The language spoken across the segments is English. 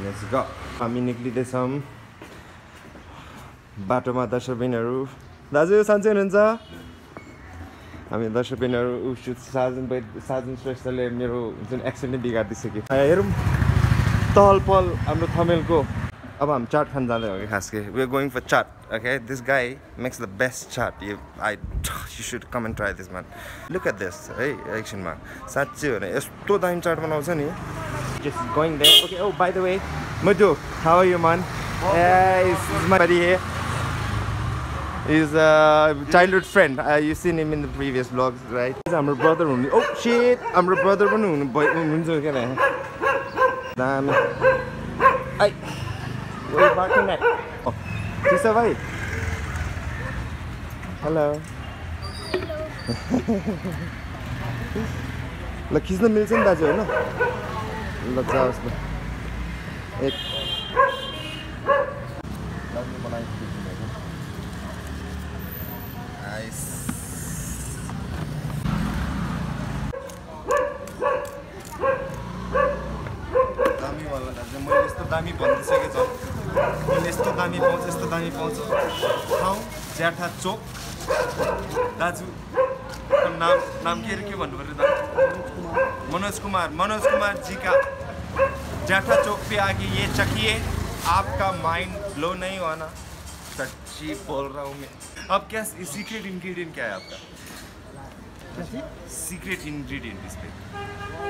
Let's go हामी निक्लिँदैछौँ। बाटोमा दर्शकबिनहरू। दाजु सन्चै हुनुहुन्छ? हामी दर्शकबिनहरू उसु साजन भाइ साजन श्रेष्ठले मेरो जुन एक्सिडेन्ट बिगारिदिइसक्यो हेरौँ। तहल पहल हाम्रो थमेलको। अब हामी चाट खान जाँदै हो कि खास के we going for chaat okay this guy makes the best chaat. You I you should come and try this man look at this है एकछिनमा साँच्चै भने यस्तो दामी चाट बनाउँछ नि। just going there. Okay, oh, by the way, Mudu, how are you, man? Oh, yeah, okay. it's, my buddy here. He's a childhood friend. Uh, you've seen him in the previous vlogs, right? I'm her brother only. Oh, shit! I'm her brother only. Boy, Damn. I. We're back in that. Oh, she survived. Hello. Hello. ल खिच्न the नि दाजु होइन ल जाओस् ल एक मैले यस्तो दामी भनिदिइसकेको छ मैले यस्तो दामी पाउँछ यस्तो दामी पाउँछ ठाउँ ज्याठा चोक दाजु नाम नाम के अरे के भन्नु पऱ्यो मनोज कुमार मनोज कुमार जी का जाठा चौक पे आके ये चखिए आपका माइंड ब्लो नहीं होना सच्ची बोल रहा हूँ मैं। अब क्या सीक्रेट इंग्रेडिएंट क्या है आपका? सीक्रेट इंग्रेडिएंट इस पे।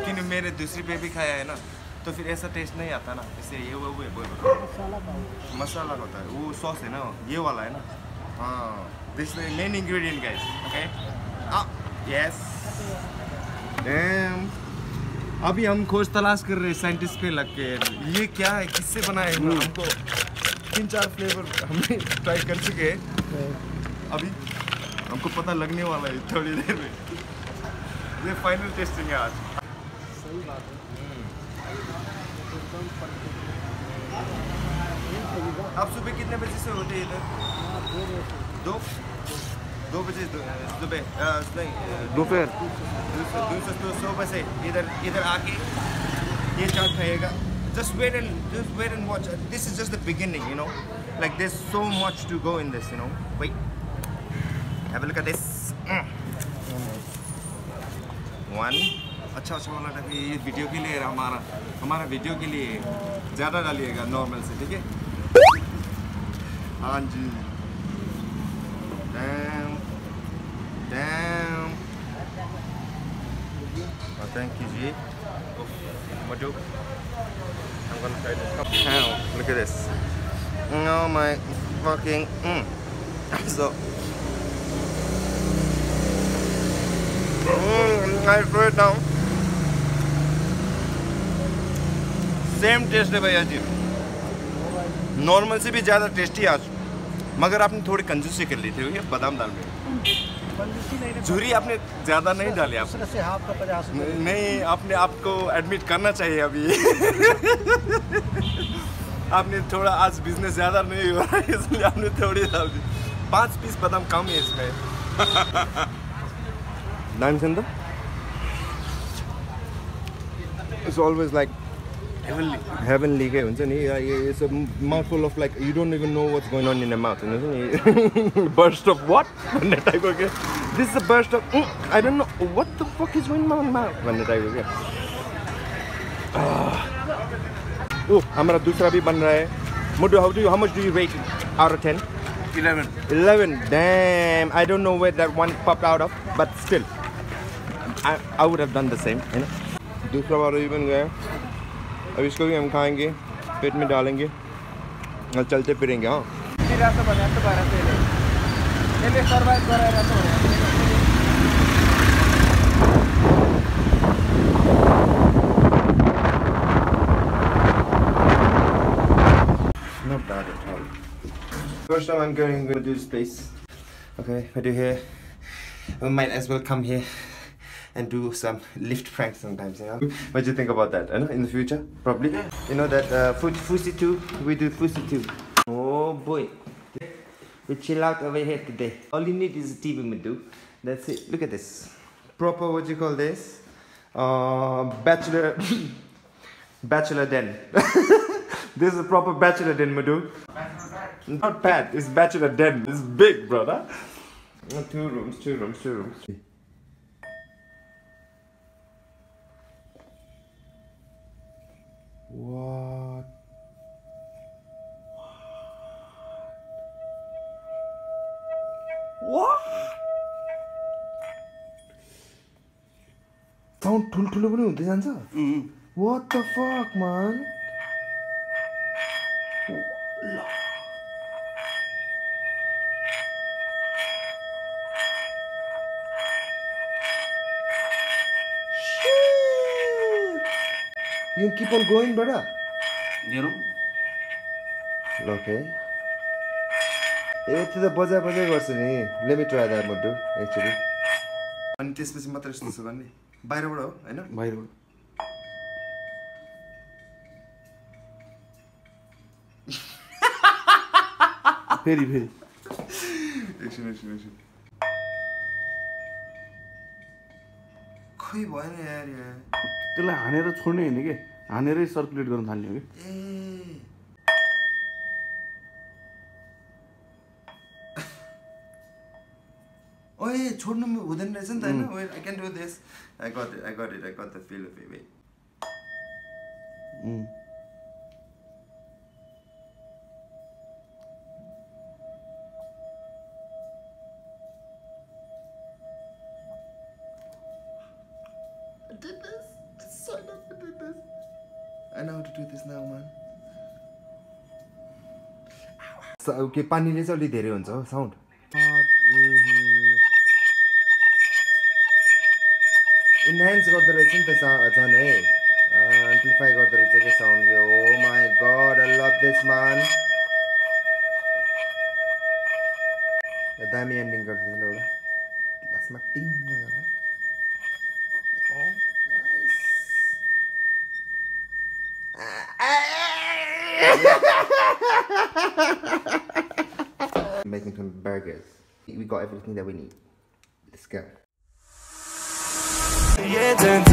क्योंकि मेरे दूसरी पे भी खाया है ना तो फिर ऐसा टेस्ट नहीं आता ना। इससे ये वो वो बोलो। मसाला होता है, वो सॉस है ना, ये वाला है ना। हाँ this main ingredient guys okay yes अभी हम खोज तलाश कर रहे हैं साइंटिस्ट पे लग के। ये क्या है? किससे बनाया है? हमको तीन चार फ्लेवर हमने ट्राई कर चुके हैं। अभी हमको पता लगने वाला है थोड़ी देर में। ये फाइनल टेस्टिंग है आज। सही बात है। आप सुबह कितने बजे से होते हैं इधर? दो? दो बजे सुबह अ, अ, दोपहर दूसरे दूसरे दो सौ इधर इधर आके ये चाट खाएगा just wait and just wait and watch this is just the beginning you know like there's so much to go in this you know wait have a look at this Mm. one अच्छा अच्छा वाला डालिए ये video के लिए है हमारा हमारा वीडियो के लिए ज़्यादा डालिएगा नॉर्मल से ठीक है हाँ जी thank you, G. Madhu. I'm gonna try this. Ow, look at this. Oh my fucking. Mm. So. Mm, I it down. Same taste है भैया जी नॉर्मल से भी ज़्यादा टेस्टी आज मगर आपने थोड़ी कंजूसी कर ली थी भैया बादाम दाल में झूरी आपने ज़्यादा नहीं डाली आप। से हाफ़ पचास नहीं आपने आपको एडमिट करना चाहिए अभी। आपने थोड़ा आज बिज़नेस ज़्यादा नहीं हुआ है, इसलिए आपने थोड़ी डाल। दी पाँच पीस बादाम कम है इसमें। नाम चंदा It's always like heavenly. Heavenly के हुन्छ नि या- ये- it's a mouthful of like you don't even know what's going on in your mouth हुन्छ नि burst of what भन्ने टाइपको के this is a burst of mm, I don't know what the fuck is going on in my mouth भन्ने टाइपको के आह। ओ हमारा दूसरा भी बन रहा है Muddu how do you how much do you rate it out of 10 11 11 damn I don't know where that one popped out of but still I, I would have done the same you know दूसरा वाला भी बन गया अब इसको भी हम खाएँगे पेट में डालेंगे और चलते फिरेंगे हाँ त हो. First time I'm going to do this place. Okay, I do here. We might as well come here and do some lift pranks sometimes, you know. What do you think about that? You know, in the future, probably. You know that uh, Fu- Fusi 2, we do Fusi too Oh boy. We chill out over here today. All you need is a TV, Mudu. That's it. Look at this. Proper, what do you call this? Uh, bachelor, bachelor den. This is a proper bachelor den, Mudu. Not bad. It's bachelor den. It's big, brother. Two rooms, two rooms, two rooms. What? What? Sound ठुल्ठुलो पनि हुँदै जान्छ what the fuck man You keep on going, brother. हेरौँ okay ए त्यो त बजाइ बजाइ गर्छु नि। लेमी ट्राई द्याट मुड्डु एक्चुली अनि त्यसपछि मात्रै यस्तो यस्तो गर्ने बाहिरबाट हो होइन? बाहिरबाट। फेरि फेरि। एकछिन एकछिन एकछिन खै भएन यार यार त्यसलाई हानेर छोड्ने होइन कि? हानेरै सर्कुलेट गर्न थाल्ने हो कि ओए छोड्नु हुँदैन रहेछ नि त होइन wait I can do this I got it I got it I got the feel of. I did this. I signed up to do this. I know how to do this now, man. के पानीले चाहिँ अलिक धेरै हुन्छ हो sound enhance गर्दो रहेछ नि त झन् है। एम्प्लिफाई गर्दो रहेछ कि साउन्ड ओ माई गड आई लभ दिस मान दामी एन्डिङ गर्दो रहेछ एउटा। लास्टमा टिङ Making some burgers. We got everything that we need. Let's go. Jeden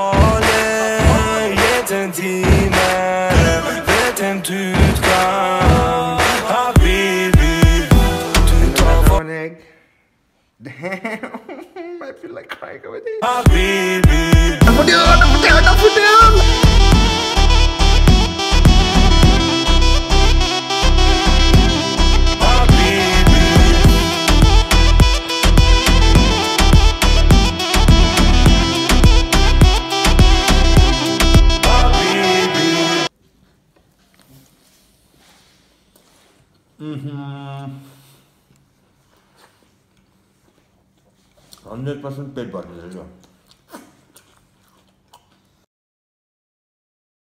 Du tar farlig jeden time Vet en utgang Habibi Du tar farlig One egg. Damn. I feel like crying over this. Habibi Habibi hundred percent पेट भर्ने रहेछ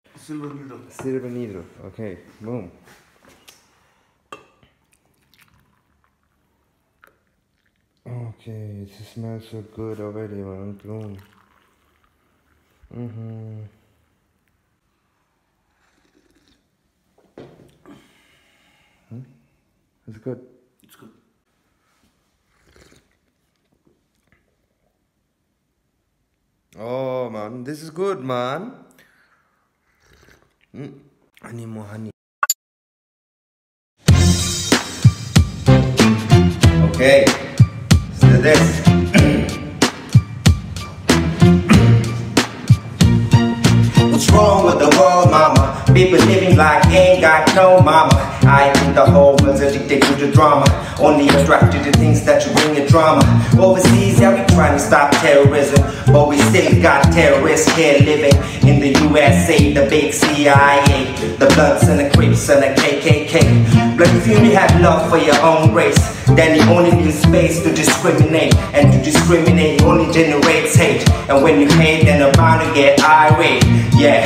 silver मिल okay भौके सुस् अब Oh man, this is good, man. Mm. I more honey. Okay, let's do this. What's wrong with the world, mama? People living like ain't got no mama. I think the whole world's addicted to the drama. Only attracted to things that you bring a drama. Overseas, yeah, we trying to stop terrorism. But we still got terrorists here living in the USA, the big CIA, the Bloods and the Crips and the KKK. But if you only have love for your own race, then you only need space to discriminate. And to discriminate only generates hate. And when you hate, then you're bound to get irate. Yeah,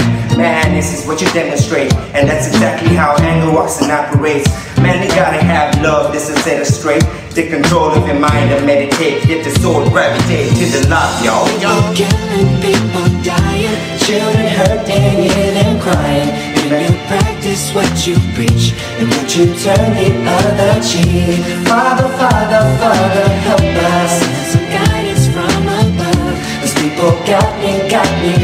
this is what you demonstrate. And that's exactly how anger works and operates. Man, you gotta have love, this is set it straight. Take control of your mind and meditate. Get the soul gravitate to the love, y'all. You're killing people dying, children hurt and hear them crying. When you practice what you preach, and would you turn the other cheek? Father, Father, Father, help us. Some guidance from above. These people got me, got me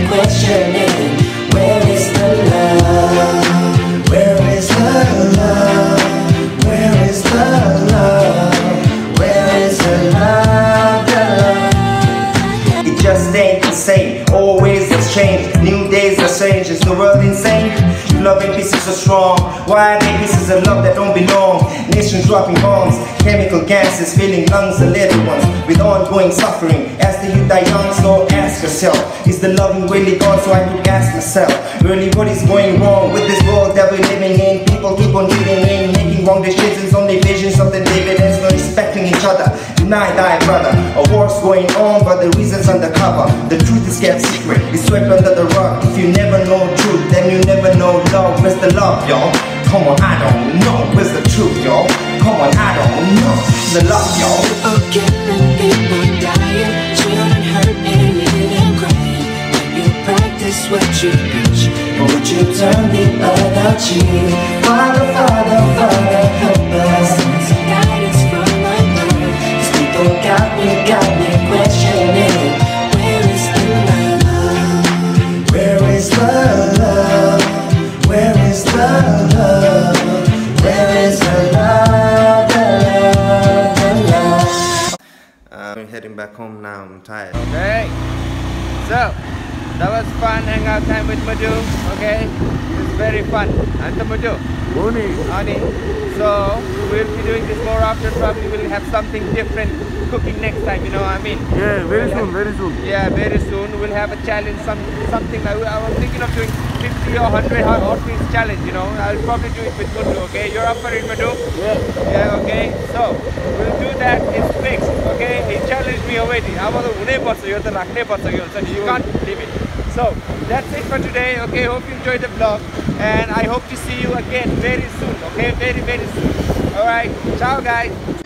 Are strong. Why are they pieces of love that don't belong? Nations dropping bombs, chemical gases filling lungs of little ones with ongoing suffering. As the youth die young, so ask yourself: Is the loving really gone? So I could ask myself, really, what is going wrong with this world that we're living in? People keep on giving in, making wrong decisions, only visions of the dividends, no respecting each other. Deny thy brother. A war's going on, but the reason's undercover. The truth is kept secret, it's swept under the rug. If you never know truth, then you never know love. Where's the love, y'all? Come on, I don't know. Where's the truth, y'all? Come on, I don't know. The love, y'all. People killing, people dying, children hurt and crying. When you practice what you preach, would you turn the other cheek? Father, Father, Father, just fun hangout time with Mudu, okay? It's very fun. And the Mudu? Oni. Oni. So we'll be doing this more often. Probably we'll have something different cooking next time, you know what I mean? Yeah, very we'll soon, have, very soon. Yeah, very soon. We'll have a challenge, some something like I was thinking of doing 50 or 100 hot wings challenge, you know. I'll probably do it with Mudu, okay? You're up for it, Mudu? Yeah. Yeah, okay. So we'll do that. It's fixed, okay? He challenged me already. I was a Une person, you're the Lakne person, you can't leave it. So that's it for today. Okay. Hope you enjoyed the vlog, and I hope to see you again very soon. Okay. Very very soon. All right. Ciao, guys.